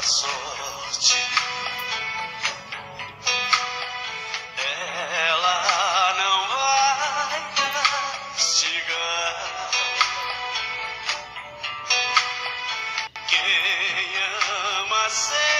da sorte. Ela não vai castigar quem ama sempre.